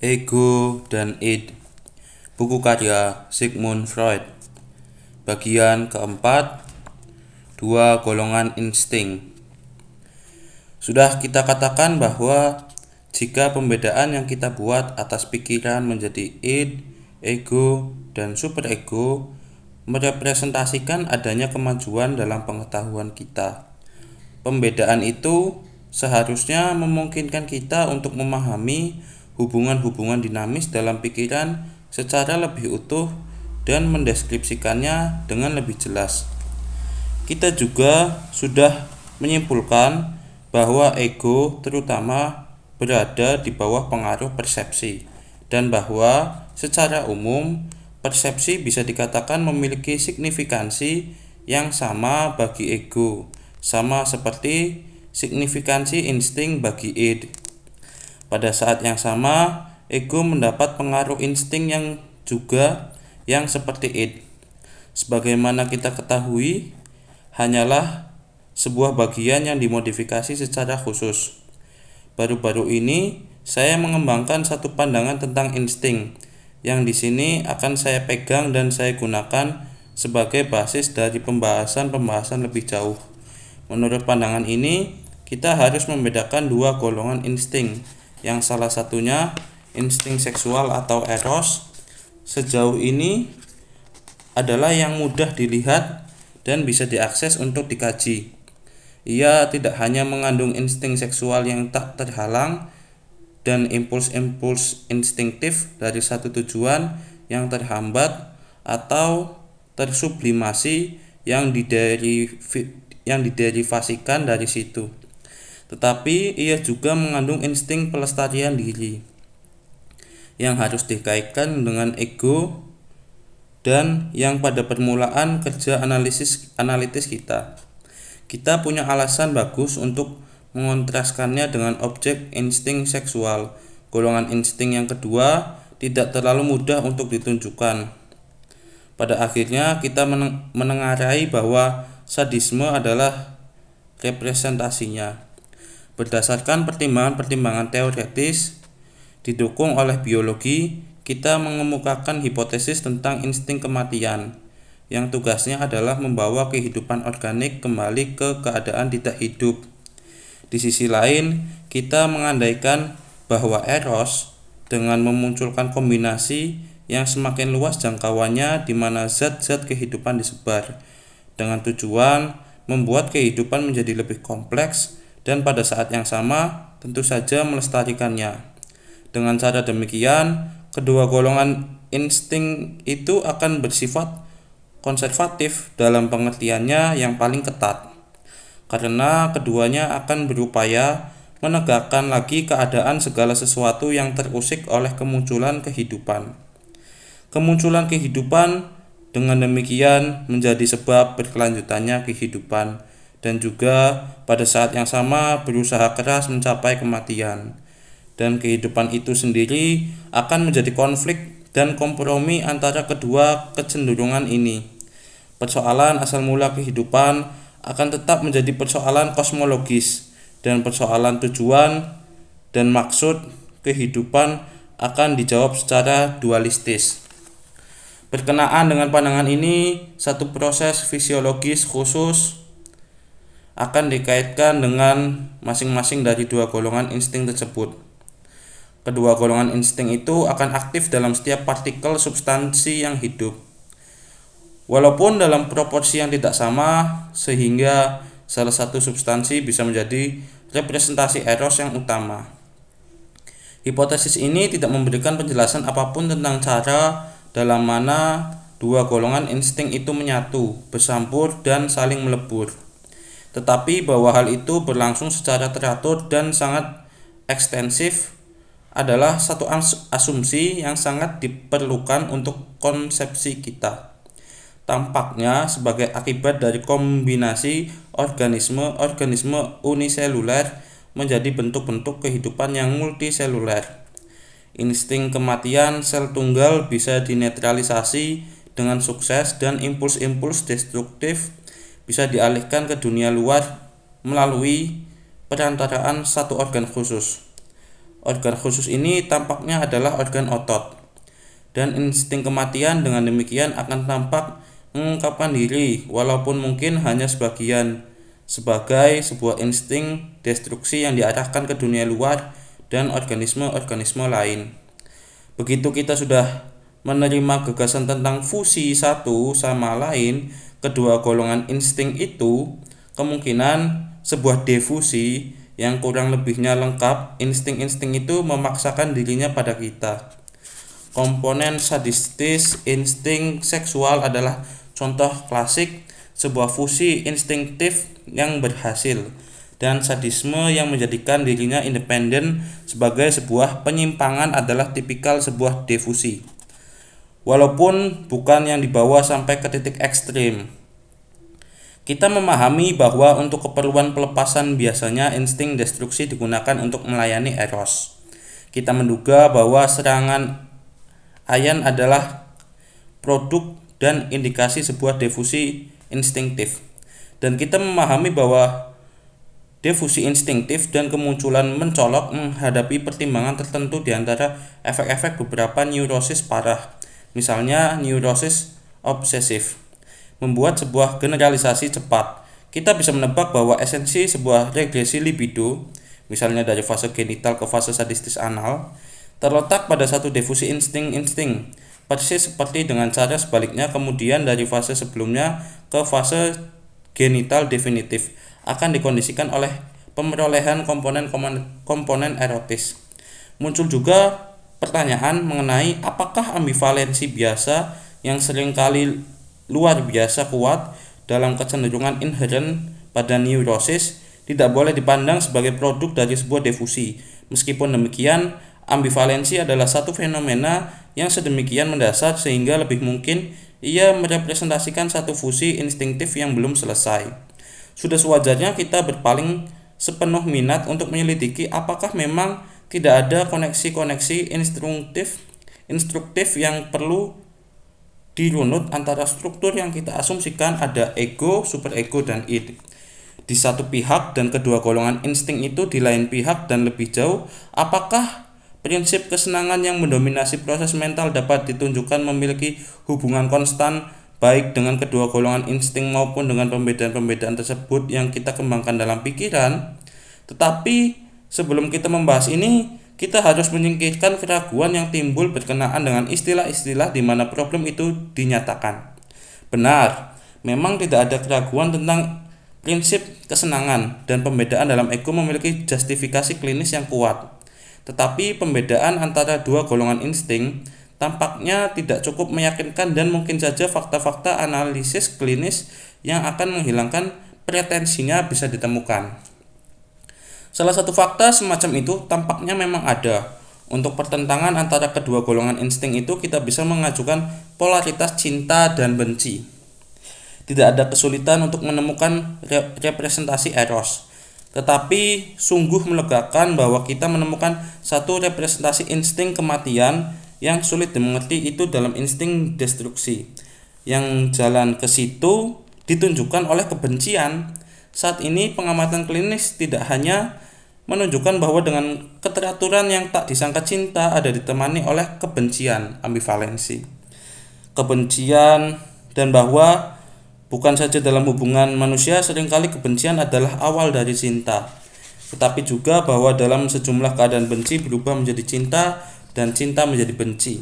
Ego dan Id. Buku karya Sigmund Freud. Bagian keempat Dua golongan insting. Sudah kita katakan bahwa jika pembedaan yang kita buat atas pikiran menjadi id, ego, dan superego merepresentasikan adanya kemajuan dalam pengetahuan kita. Pembedaan itu seharusnya memungkinkan kita untuk memahami hubungan-hubungan dinamis dalam pikiran secara lebih utuh dan mendeskripsikannya dengan lebih jelas. Kita juga sudah menyimpulkan bahwa ego terutama berada di bawah pengaruh persepsi dan bahwa secara umum persepsi bisa dikatakan memiliki signifikansi yang sama bagi ego, sama seperti signifikansi insting bagi id. Pada saat yang sama, ego mendapat pengaruh insting yang juga yang seperti id. Sebagaimana kita ketahui, hanyalah sebuah bagian yang dimodifikasi secara khusus. Baru-baru ini, saya mengembangkan satu pandangan tentang insting yang di sini akan saya pegang dan saya gunakan sebagai basis dari pembahasan-pembahasan lebih jauh. Menurut pandangan ini, kita harus membedakan dua golongan insting, yang salah satunya insting seksual atau eros sejauh ini adalah yang mudah dilihat dan bisa diakses untuk dikaji. Ia tidak hanya mengandung insting seksual yang tak terhalang dan impuls-impuls instinktif dari satu tujuan yang terhambat atau tersublimasi yang dideriv yang diderivasikan dari situ tetapi ia juga mengandung insting pelestarian diri yang harus dikaitkan dengan ego dan yang pada permulaan kerja analisis analitis kita. Kita punya alasan bagus untuk mengontraskannya dengan objek insting seksual. Golongan insting yang kedua tidak terlalu mudah untuk ditunjukkan. Pada akhirnya kita menengarai bahwa sadisme adalah representasinya. Berdasarkan pertimbangan-pertimbangan teoretis didukung oleh biologi, kita mengemukakan hipotesis tentang insting kematian yang tugasnya adalah membawa kehidupan organik kembali ke keadaan tidak hidup. Di sisi lain, kita mengandaikan bahwa eros dengan memunculkan kombinasi yang semakin luas jangkauannya di mana zat-zat kehidupan disebar dengan tujuan membuat kehidupan menjadi lebih kompleks dan pada saat yang sama tentu saja melestarikannya. Dengan cara demikian, kedua golongan insting itu akan bersifat konservatif dalam pengertiannya yang paling ketat. Karena keduanya akan berupaya menegakkan lagi keadaan segala sesuatu yang terusik oleh kemunculan kehidupan. Kemunculan kehidupan dengan demikian menjadi sebab berkelanjutannya kehidupan dan juga pada saat yang sama berusaha keras mencapai kematian. Dan kehidupan itu sendiri akan menjadi konflik dan kompromi antara kedua kecenderungan ini. Persoalan asal mula kehidupan akan tetap menjadi persoalan kosmologis dan persoalan tujuan dan maksud kehidupan akan dijawab secara dualistis. Berkenaan dengan pandangan ini, satu proses fisiologis khusus akan dikaitkan dengan masing-masing dari dua golongan insting tersebut. Kedua golongan insting itu akan aktif dalam setiap partikel substansi yang hidup. Walaupun dalam proporsi yang tidak sama, sehingga salah satu substansi bisa menjadi representasi eros yang utama. Hipotesis ini tidak memberikan penjelasan apa pun tentang cara dalam mana dua golongan insting itu menyatu, bersampur, dan saling melebur tetapi bahwa hal itu berlangsung secara teratur dan sangat ekstensif adalah satu asumsi yang sangat diperlukan untuk konsepsi kita. Tampaknya sebagai akibat dari kombinasi organisme-organisme uniseluler menjadi bentuk-bentuk kehidupan yang multiseluler. Insting kematian sel tunggal bisa dinetralisasi dengan sukses dan impuls-impuls destruktif bisa dialihkan ke dunia luar melalui perantaraan satu organ khusus. Organ khusus ini tampaknya adalah organ otot. Dan insting kematian dengan demikian akan tampak mengungkapkan diri walaupun mungkin hanya sebagian sebagai sebuah insting destruksi yang diarahkan ke dunia luar dan organisme-organisme lain. Begitu kita sudah menerima gagasan tentang fusi satu sama lain, kedua golongan insting itu kemungkinan sebuah defusi yang kurang lebihnya lengkap, insting-insting itu memaksakan dirinya pada kita. Komponen sadistis insting seksual adalah contoh klasik sebuah fusi instinktif yang berhasil dan sadisme yang menjadikan dirinya independen sebagai sebuah penyimpangan adalah tipikal sebuah defusi. Walaupun bukan yang dibawa sampai ke titik ekstrim, kita memahami bahwa untuk keperluan pelepasan biasanya insting destruksi digunakan untuk melayani eros. Kita menduga bahwa serangan ayan adalah produk dan indikasi sebuah defusi instinktif. Dan kita memahami bahwa defusi instinktif dan kemunculan mencolok menghadapi pertimbangan tertentu di antara efek-efek beberapa neurosis parah, misalnya neurosis obsesif membuat sebuah generalisasi cepat. Kita bisa menebak bahwa esensi sebuah regresi libido, misalnya dari fase genital ke fase sadistis anal, terletak pada satu defusi insting-insting, persis seperti dengan cara sebaliknya kemudian dari fase sebelumnya ke fase genital definitif akan dikondisikan oleh pemerolehan komponen-komponen erotis. Muncul juga pertanyaan mengenai apakah ambivalensi biasa yang sering kali luar biasa kuat dalam kecenderungan inheren pada neurosis tidak boleh dipandang sebagai produk dari sebuah defusi. Meskipun demikian, ambivalensi adalah satu fenomena yang sedemikian mendasar sehingga lebih mungkin ia merepresentasikan satu fusi instingtif yang belum selesai. Sudah sewajarnya kita berpaling sepenuh minat untuk menyelidiki apakah memang tidak ada koneksi-koneksi instruktif instruktif yang perlu dirunut antara struktur yang kita asumsikan ada ego, superego, dan id. Di satu pihak dan kedua golongan insting itu di lain pihak dan lebih jauh, apakah prinsip kesenangan yang mendominasi proses mental dapat ditunjukkan memiliki hubungan konstan baik dengan kedua golongan insting maupun dengan pembedaan-pembedaan tersebut yang kita kembangkan dalam pikiran. Tetapi sebelum kita membahas ini, kita harus menyingkirkan keraguan yang timbul berkenaan dengan istilah-istilah di mana problem itu dinyatakan. Benar, memang tidak ada keraguan tentang prinsip kesenangan dan pembedaan dalam ego memiliki justifikasi klinis yang kuat. Tetapi pembedaan antara dua golongan insting tampaknya tidak cukup meyakinkan dan mungkin saja fakta-fakta analisis klinis yang akan menghilangkan pretensinya bisa ditemukan. Salah satu fakta semacam itu tampaknya memang ada. Untuk pertentangan antara kedua golongan insting itu kita bisa mengajukan polaritas cinta dan benci. Tidak ada kesulitan untuk menemukan representasi eros. Tetapi sungguh melegakan bahwa kita menemukan satu representasi insting kematian yang sulit dimengerti itu dalam insting destruksi. Yang jalan ke situ ditunjukkan oleh kebencian saat ini pengamatan klinis tidak hanya menunjukkan bahwa dengan keteraturan yang tak disangka cinta ada ditemani oleh kebencian ambivalensi. Kebencian dan bahwa bukan saja dalam hubungan manusia sering kali kebencian adalah awal dari cinta. Tetapi juga bahwa dalam sejumlah keadaan benci berubah menjadi cinta dan cinta menjadi benci.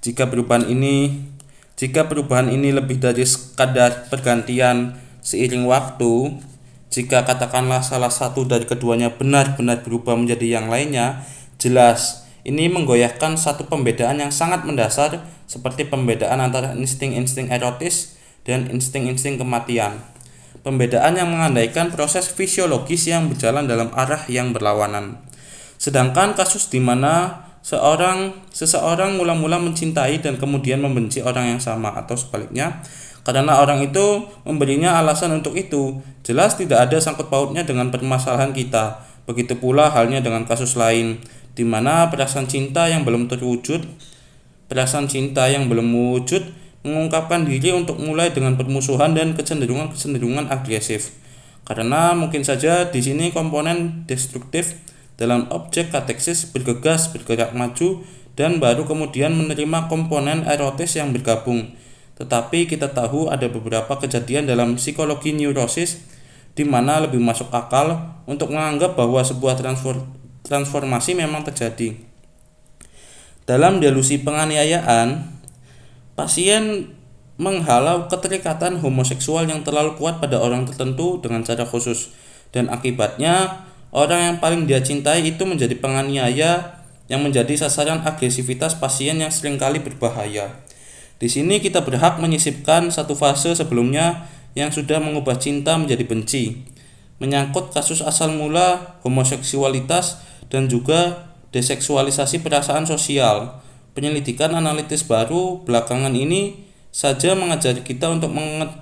Jika perubahan ini jika perubahan ini lebih dari sekadar pergantian seiring waktu, jika katakanlah salah satu dari keduanya benar-benar berubah menjadi yang lainnya, jelas ini menggoyahkan satu pembedaan yang sangat mendasar seperti pembedaan antara insting-insting erotis dan insting-insting kematian. Pembedaan yang mengandaikan proses fisiologis yang berjalan dalam arah yang berlawanan. Sedangkan kasus di mana seorang seseorang mula-mula mencintai dan kemudian membenci orang yang sama atau sebaliknya karena orang itu memberinya alasan untuk itu. Jelas tidak ada sangkut pautnya dengan permasalahan kita. Begitu pula halnya dengan kasus lain, di mana perasaan cinta yang belum terwujud, perasaan cinta yang belum wujud mengungkapkan diri untuk mulai dengan permusuhan dan kecenderungan-kecenderungan agresif. Karena mungkin saja di sini komponen destruktif dalam objek kateksis bergegas, bergerak maju, dan baru kemudian menerima komponen erotis yang bergabung. Tetapi kita tahu ada beberapa kejadian dalam psikologi neurosis di mana lebih masuk akal untuk menganggap bahwa sebuah transformasi memang terjadi. Dalam delusi penganiayaan, pasien menghalau keterikatan homoseksual yang terlalu kuat pada orang tertentu dengan cara khusus dan akibatnya orang yang paling dia cintai itu menjadi penganiaya yang menjadi sasaran agresivitas pasien yang sering kali berbahaya. Di sini kita berhak menyisipkan satu fase sebelumnya yang sudah mengubah cinta menjadi benci, menyangkut kasus asal mula homoseksualitas dan juga deseksualisasi perasaan sosial. Penyelidikan analitis baru belakangan ini saja mengajari kita untuk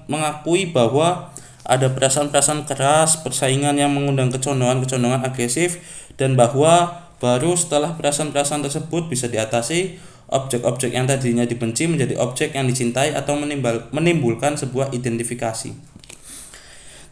mengakui bahwa ada perasaan-perasaan keras, persaingan yang mengundang kecondongan-kecondongan agresif, dan bahwa baru setelah perasaan-perasaan tersebut bisa diatasi, objek-objek yang tadinya dibenci menjadi objek yang dicintai atau menimbulkan sebuah identifikasi.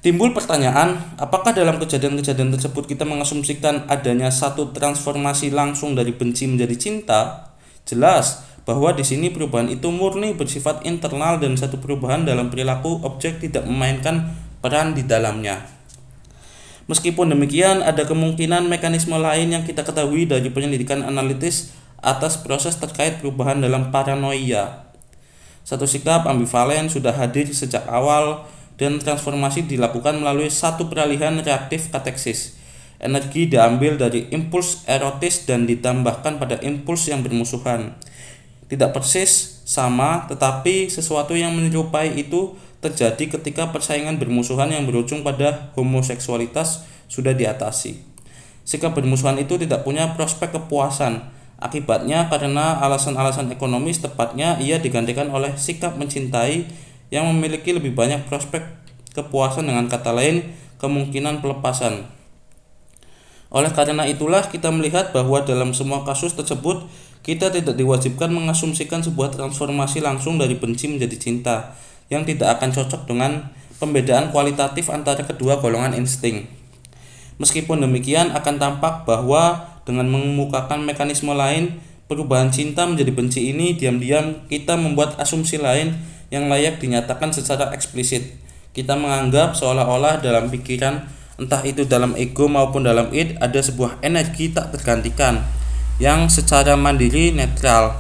Timbul pertanyaan, apakah dalam kejadian-kejadian tersebut kita mengasumsikan adanya satu transformasi langsung dari benci menjadi cinta? Jelas, bahwa di sini perubahan itu murni bersifat internal dan satu perubahan dalam perilaku objek tidak memainkan peran di dalamnya. Meskipun demikian, ada kemungkinan mekanisme lain yang kita ketahui dari penyelidikan analitis atas proses terkait perubahan dalam paranoia. Satu sikap ambivalen sudah hadir sejak awal dan transformasi dilakukan melalui satu peralihan reaktif kateksis. Energi diambil dari impuls erotis dan ditambahkan pada impuls yang bermusuhan tidak persis sama, tetapi sesuatu yang menyerupai itu terjadi ketika persaingan bermusuhan yang berujung pada homoseksualitas sudah diatasi. Sikap bermusuhan itu tidak punya prospek kepuasan. Akibatnya karena alasan-alasan ekonomis tepatnya ia digantikan oleh sikap mencintai yang memiliki lebih banyak prospek kepuasan dengan kata lain kemungkinan pelepasan. Oleh karena itulah kita melihat bahwa dalam semua kasus tersebut kita tidak diwajibkan mengasumsikan sebuah transformasi langsung dari benci menjadi cinta yang tidak akan cocok dengan pembedaan kualitatif antara kedua golongan insting. Meskipun demikian akan tampak bahwa dengan mengemukakan mekanisme lain perubahan cinta menjadi benci ini diam-diam kita membuat asumsi lain yang layak dinyatakan secara eksplisit. Kita menganggap seolah-olah dalam pikiran entah itu dalam ego maupun dalam id ada sebuah energi tak tergantikan yang secara mandiri netral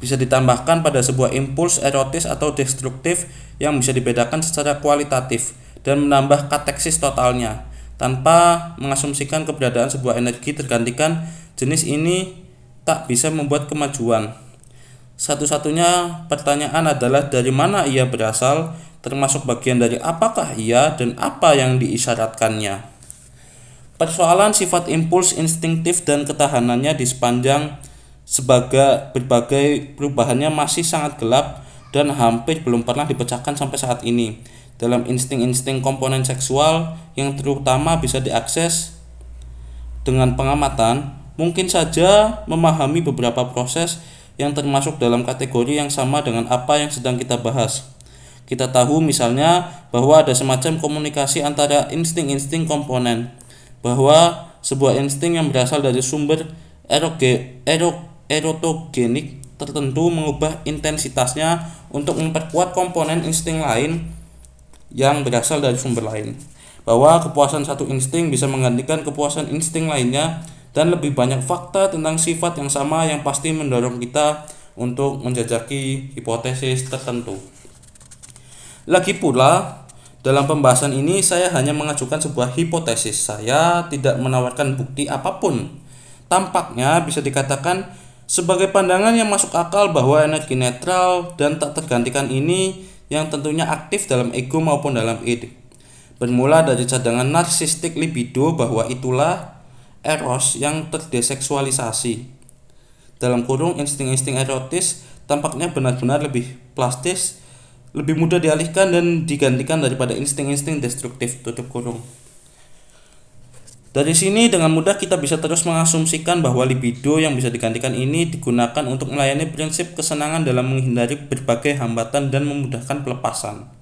bisa ditambahkan pada sebuah impuls erotis atau destruktif yang bisa dibedakan secara kualitatif dan menambah kateksis totalnya tanpa mengasumsikan keberadaan sebuah energi tergantikan jenis ini tak bisa membuat kemajuan satu-satunya pertanyaan adalah dari mana ia berasal termasuk bagian dari apakah ia dan apa yang diisyaratkannya Persoalan sifat impuls instinktif dan ketahanannya di sepanjang sebagai berbagai perubahannya masih sangat gelap dan hampir belum pernah dipecahkan sampai saat ini. Dalam insting-insting komponen seksual yang terutama bisa diakses dengan pengamatan, mungkin saja memahami beberapa proses yang termasuk dalam kategori yang sama dengan apa yang sedang kita bahas. Kita tahu misalnya bahwa ada semacam komunikasi antara insting-insting komponen bahwa sebuah insting yang berasal dari sumber eroge, ero, erotogenik tertentu mengubah intensitasnya untuk memperkuat komponen insting lain yang berasal dari sumber lain. Bahwa kepuasan satu insting bisa menggantikan kepuasan insting lainnya dan lebih banyak fakta tentang sifat yang sama yang pasti mendorong kita untuk menjajaki hipotesis tertentu. Lagi pula, dalam pembahasan ini saya hanya mengajukan sebuah hipotesis. Saya tidak menawarkan bukti apa pun. Tampaknya bisa dikatakan sebagai pandangan yang masuk akal bahwa energi netral dan tak tergantikan ini yang tentunya aktif dalam ego maupun dalam id. Bermula dari cadangan narsistik libido bahwa itulah eros yang terdeseksualisasi. Dalam kurung insting-insting erotis tampaknya benar-benar lebih plastis lebih mudah dialihkan dan digantikan daripada insting-insting destruktif tutup kurung. Dari sini dengan mudah kita bisa terus mengasumsikan bahwa libido yang bisa digantikan ini digunakan untuk melayani prinsip kesenangan dalam menghindari berbagai hambatan dan memudahkan pelepasan.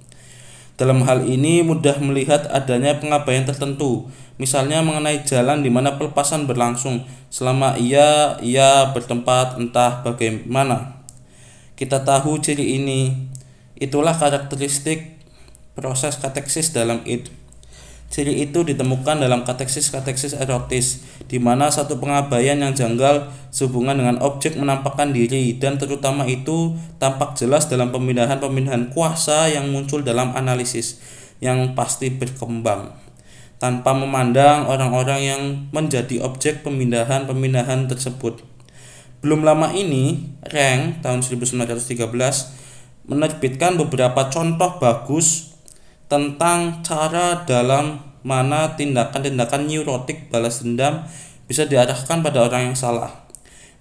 Dalam hal ini mudah melihat adanya pengabaian tertentu Misalnya mengenai jalan di mana pelepasan berlangsung selama ia ia bertempat entah bagaimana. Kita tahu ciri ini. Itulah karakteristik proses kateksis dalam id. Ciri itu ditemukan dalam kateksis-kateksis erotis, di mana satu pengabaian yang janggal sehubungan dengan objek menampakkan diri, dan terutama itu tampak jelas dalam pemindahan-pemindahan kuasa yang muncul dalam analisis, yang pasti berkembang, tanpa memandang orang-orang yang menjadi objek pemindahan-pemindahan tersebut. Belum lama ini, Reng tahun 1913 menerbitkan beberapa contoh bagus tentang cara dalam mana tindakan-tindakan neurotik balas dendam bisa diarahkan pada orang yang salah.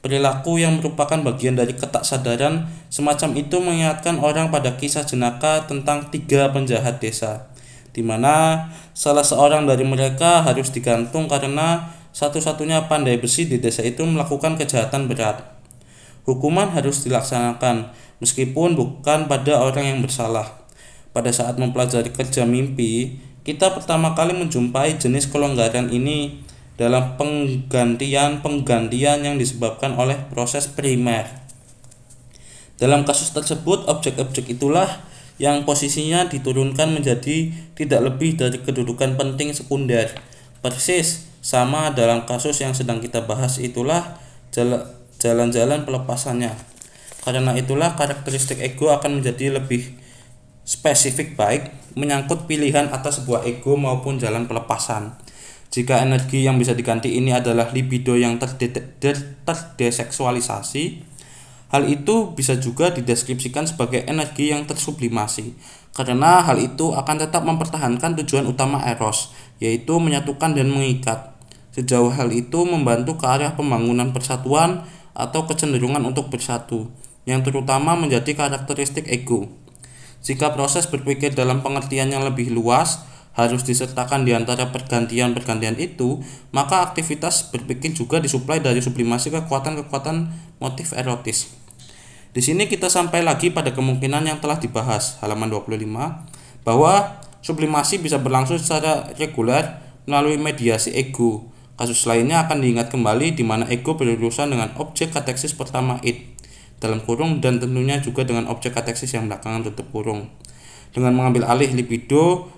Perilaku yang merupakan bagian dari ketak sadaran semacam itu mengingatkan orang pada kisah jenaka tentang tiga penjahat desa, di mana salah seorang dari mereka harus digantung karena satu-satunya pandai besi di desa itu melakukan kejahatan berat. Hukuman harus dilaksanakan, meskipun bukan pada orang yang bersalah pada saat mempelajari kerja mimpi, kita pertama kali menjumpai jenis kelonggaran ini dalam penggantian-penggantian yang disebabkan oleh proses primer. Dalam kasus tersebut, objek-objek itulah yang posisinya diturunkan menjadi tidak lebih dari kedudukan penting sekunder. Persis sama dalam kasus yang sedang kita bahas itulah jalan-jalan pelepasannya. Karena itulah karakteristik ego akan menjadi lebih spesifik baik menyangkut pilihan atas sebuah ego maupun jalan pelepasan. Jika energi yang bisa diganti ini adalah libido yang terdeseksualisasi, hal itu bisa juga dideskripsikan sebagai energi yang tersublimasi, karena hal itu akan tetap mempertahankan tujuan utama eros, yaitu menyatukan dan mengikat. Sejauh hal itu membantu ke arah pembangunan persatuan atau kecenderungan untuk bersatu, yang terutama menjadi karakteristik ego. Jika proses berpikir dalam pengertian yang lebih luas harus disertakan di antara pergantian-pergantian itu, maka aktivitas berpikir juga disuplai dari sublimasi kekuatan-kekuatan motif erotis. Di sini kita sampai lagi pada kemungkinan yang telah dibahas, halaman 25, bahwa sublimasi bisa berlangsung secara reguler melalui mediasi ego. Kasus lainnya akan diingat kembali di mana ego berurusan dengan objek kateksis pertama id dalam kurung dan tentunya juga dengan objek kateksis yang belakangan tutup kurung. Dengan mengambil alih libido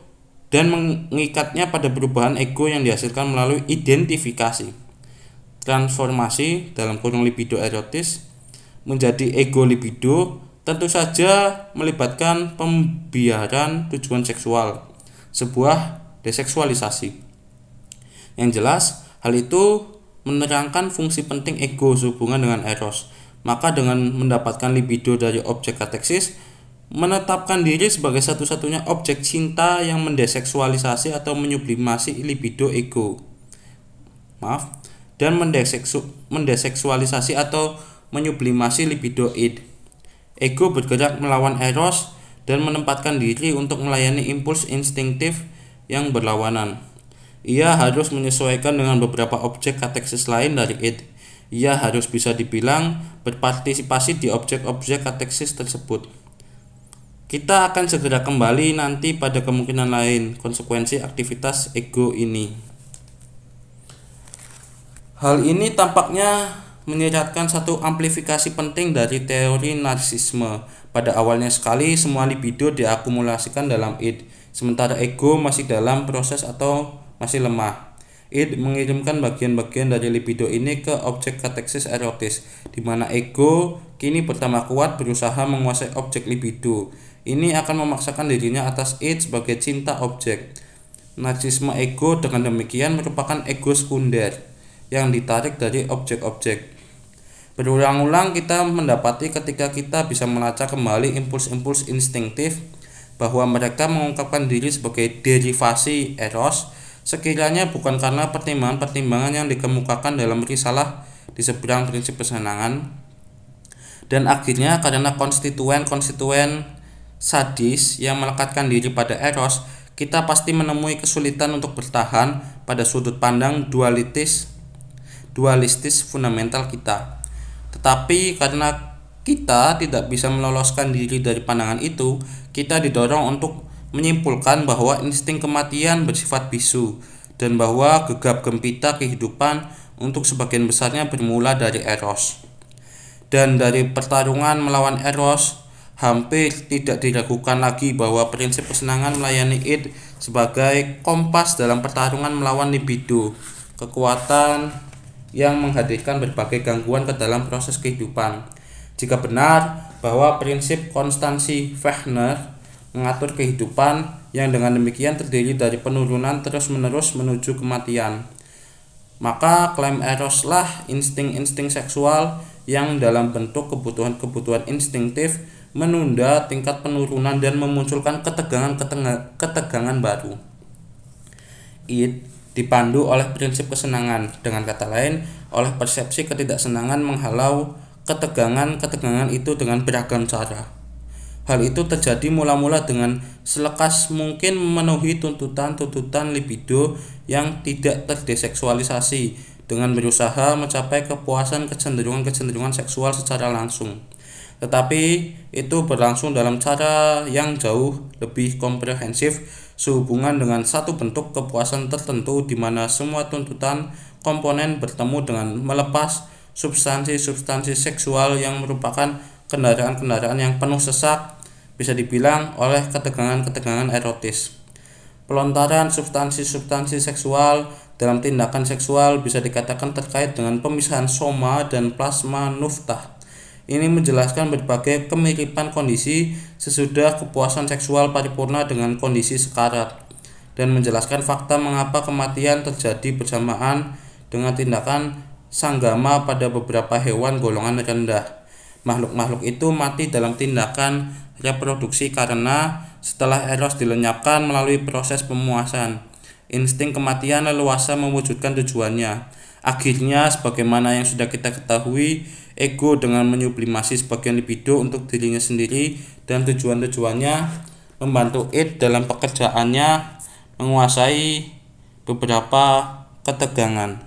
dan mengikatnya pada perubahan ego yang dihasilkan melalui identifikasi. Transformasi dalam kurung libido erotis menjadi ego libido tentu saja melibatkan pembiaran tujuan seksual, sebuah deseksualisasi. Yang jelas, hal itu menerangkan fungsi penting ego sehubungan dengan eros maka dengan mendapatkan libido dari objek kateksis, menetapkan diri sebagai satu-satunya objek cinta yang mendeseksualisasi atau menyublimasi libido ego. Maaf, dan mendeseksu, mendeseksualisasi atau menyublimasi libido id. Ego bergerak melawan eros dan menempatkan diri untuk melayani impuls instinktif yang berlawanan. Ia harus menyesuaikan dengan beberapa objek kateksis lain dari id ia harus bisa dibilang berpartisipasi di objek-objek kateksis tersebut. Kita akan segera kembali nanti pada kemungkinan lain konsekuensi aktivitas ego ini. Hal ini tampaknya menyiratkan satu amplifikasi penting dari teori narsisme. Pada awalnya sekali semua libido diakumulasikan dalam id, sementara ego masih dalam proses atau masih lemah id mengirimkan bagian-bagian dari libido ini ke objek kateksis erotis, di mana ego kini pertama kuat berusaha menguasai objek libido. Ini akan memaksakan dirinya atas id sebagai cinta objek. Narsisme ego dengan demikian merupakan ego sekunder yang ditarik dari objek-objek. Berulang-ulang kita mendapati ketika kita bisa melacak kembali impuls-impuls instinktif bahwa mereka mengungkapkan diri sebagai derivasi eros sekiranya bukan karena pertimbangan-pertimbangan yang dikemukakan dalam risalah di seberang prinsip kesenangan dan akhirnya karena konstituen-konstituen sadis yang melekatkan diri pada eros kita pasti menemui kesulitan untuk bertahan pada sudut pandang dualitis dualistis fundamental kita. Tetapi karena kita tidak bisa meloloskan diri dari pandangan itu kita didorong untuk menyimpulkan bahwa insting kematian bersifat bisu dan bahwa gegap gempita kehidupan untuk sebagian besarnya bermula dari Eros. Dan dari pertarungan melawan Eros, hampir tidak diragukan lagi bahwa prinsip kesenangan melayani id sebagai kompas dalam pertarungan melawan libido, kekuatan yang menghadirkan berbagai gangguan ke dalam proses kehidupan. Jika benar bahwa prinsip konstansi Wagner mengatur kehidupan yang dengan demikian terdiri dari penurunan terus-menerus menuju kematian, maka klaim Eros lah insting-insting seksual yang dalam bentuk kebutuhan-kebutuhan instinktif menunda tingkat penurunan dan memunculkan ketegangan-ketegangan baru. It dipandu oleh prinsip kesenangan, dengan kata lain, oleh persepsi ketidaksenangan menghalau ketegangan-ketegangan itu dengan beragam cara. Hal itu terjadi mula-mula dengan selekas mungkin memenuhi tuntutan-tuntutan libido yang tidak terdeseksualisasi dengan berusaha mencapai kepuasan kecenderungan-kecenderungan seksual secara langsung. Tetapi itu berlangsung dalam cara yang jauh lebih komprehensif sehubungan dengan satu bentuk kepuasan tertentu di mana semua tuntutan komponen bertemu dengan melepas substansi-substansi seksual yang merupakan kendaraan-kendaraan yang penuh sesak bisa dibilang oleh ketegangan-ketegangan erotis. Pelontaran substansi-substansi seksual dalam tindakan seksual bisa dikatakan terkait dengan pemisahan soma dan plasma nuftah ini menjelaskan berbagai kemiripan kondisi sesudah kepuasan seksual paripurna dengan kondisi sekarat dan menjelaskan fakta mengapa kematian terjadi bersamaan dengan tindakan sanggama pada beberapa hewan golongan rendah. Makhluk-makhluk itu mati dalam tindakan reproduksi karena setelah eros dilenyapkan melalui proses pemuasan. Insting kematian leluasa mewujudkan tujuannya. Akhirnya, sebagaimana yang sudah kita ketahui, ego dengan menyublimasi sebagian libido untuk dirinya sendiri dan tujuan-tujuannya membantu id dalam pekerjaannya menguasai beberapa ketegangan.